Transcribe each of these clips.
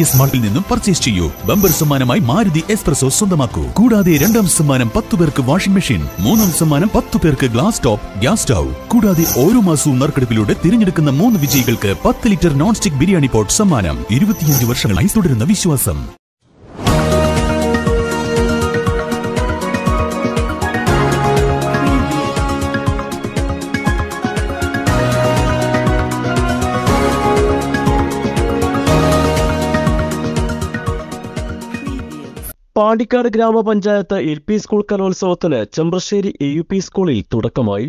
S മാർട്ടിൽ നിന്നും purchase ചെയ്യൂ. Bumper സമ്മാനമായി മാരുതി എക്സ്പ്രസോ സ്വന്തമാക്കൂ. കൂടാതെ രണ്ടാം സമ്മാനം പത്ത് പേർക്ക് വാഷിംഗ് മെഷീൻ മൂന്നാം സമ്മാനം പത്ത് പേർക്ക് ഗ്ലാസ് ടോപ്പ് ഗ്യാസ് സ്റ്റൗ കൂടാതെ ഓരോ മാസവും നറുക്കെടുപ്പിലൂടെ തിരഞ്ഞെടുക്കുന്ന മൂന്ന് വിജയികൾക്ക് പത്ത് litre non stick biryani pot സമ്മാനം. ഇരുപത്തിയഞ്ച് വർഷങ്ങളായി തുടരുന്ന വിശ്വാസം. പാണ്ടിക്കാട് ഗ്രാമപഞ്ചായത്ത് എൽ പി സ്കൂൾ കലോത്സവത്തിന് ചെമ്പ്രശ്ശേരി എ യു പി സ്കൂളിൽ തുടക്കമായി.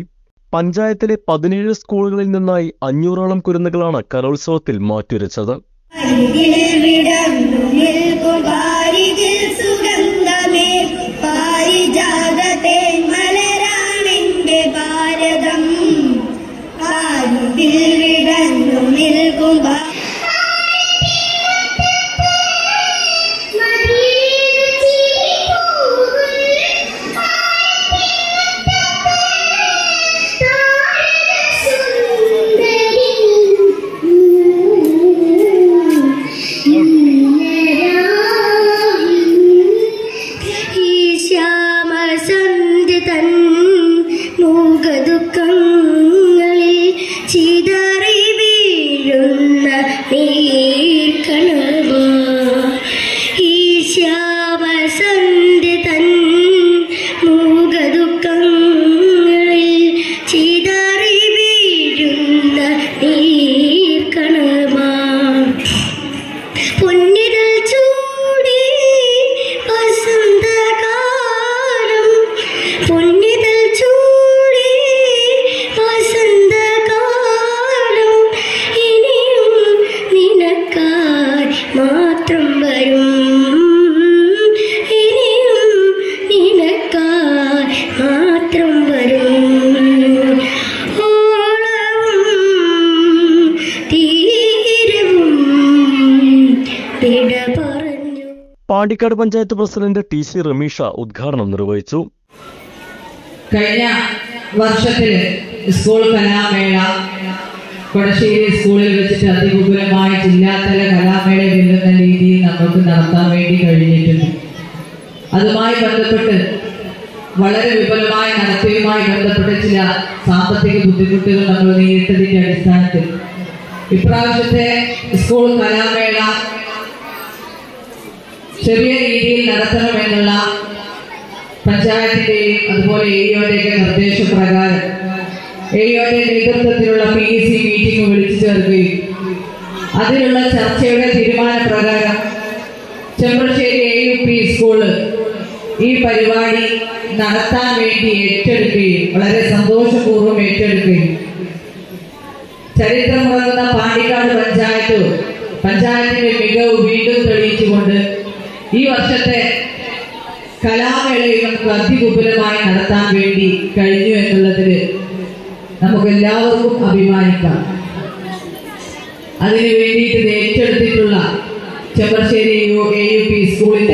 പഞ്ചായത്തിലെ പതിനേഴ് സ്കൂളുകളിൽ നിന്നായി അഞ്ഞൂറോളം കുരുന്നുകളാണ് കലോത്സവത്തിൽ മാറ്റുരച്ചത്. പാരിജാതത്തെ Pandikkad panchayat president T C Ramisha ഉദ്ഘാടനം നിർവഹിച്ചു. കഴിഞ്ഞ വർഷത്തിൽ സ്കൂൾ കലാമേള കൊടശ്ശേരി സ്കൂളിൽ വെച്ചിട്ട് അതിവിപുലമായ ജില്ലാതല കലാമേള വെല്ലുന്ന രീതിയിൽ നമുക്ക് നടത്താൻ വേണ്ടി കഴിഞ്ഞിട്ടുണ്ട്. അതുമായി ബന്ധപ്പെട്ട് വളരെ വിപുലമായ നടത്തിയുമായി ബന്ധപ്പെട്ട ചില സാമ്പത്തിക ബുദ്ധിമുട്ടുകൾ നമ്മൾ നേരിട്ടതിന്റെ അടിസ്ഥാനത്തിൽ ഇപ്രാവശ്യത്തെ സ്കൂൾ കലാമേള ചെറിയ രീതിയിൽ നടത്തണമെന്നുള്ള പഞ്ചായത്തിന്റെയും അതുപോലെ എഇഒന്റെയൊക്കെ നിർദ്ദേശപ്രകാരം എഇഒന്റെ നേതൃത്വത്തിലുള്ള പി എസ് സി മീറ്റിംഗ് വിളിച്ചു ചേർക്കുകയും അതിനുള്ള ചർച്ചയുടെ തീരുമാനപ്രകാരം Chembrasseri A U P school ഈ പരിപാടി നടത്താൻ വേണ്ടി ഏറ്റെടുക്കുകയും വളരെ സന്തോഷപൂർവം ഏറ്റെടുക്കുകയും ചരിത്രം പറയുന്ന പാണ്ടിക്കാട് പഞ്ചായത്ത് പഞ്ചായത്തിന്റെ മികവ് ഈ വർഷത്തെ കലാമേളയിൽ നമുക്ക് അതിവിപുലമായി നടത്താൻ വേണ്ടി കഴിഞ്ഞു എന്നുള്ളതിൽ നമുക്ക് എല്ലാവർക്കും അഭിമാനിക്കാം. അതിനു വേണ്ടിയിട്ട് ഏറ്റെടുത്തിട്ടുള്ള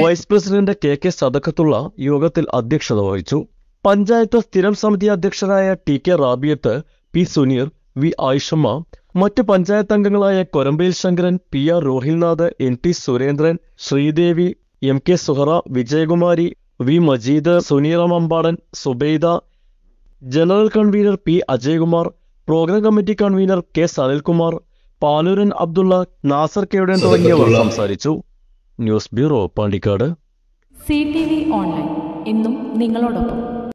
vice president K K Sadakkathulla യോഗത്തിൽ അധ്യക്ഷത വഹിച്ചു. പഞ്ചായത്ത് സ്ഥിരം സമിതി അധ്യക്ഷരായ T K Rabiyath P Suneer V Ayishamma മറ്റ് പഞ്ചായത്ത് അംഗങ്ങളായ Korambayil Sankaran P R Rohilnath N T Surendran Sreedevi M K Suhara Vijayakumari V Majeed Suneera Mambadan Subaida. General convener P Ajaykumar programme committee convener K Sanilkumar Paloorann Abdulla Nasar കെയുടൻ തുടങ്ങിയവർ സംസാരിച്ചു. News bureau Pandikkad. C T V online. ഇന്നും നിങ്ങളോടൊപ്പം.